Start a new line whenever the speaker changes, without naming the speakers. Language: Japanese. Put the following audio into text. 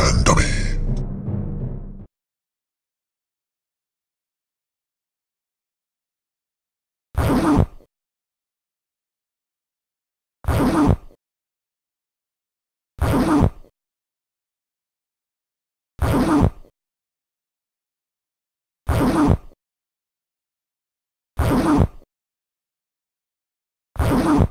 pandemic. you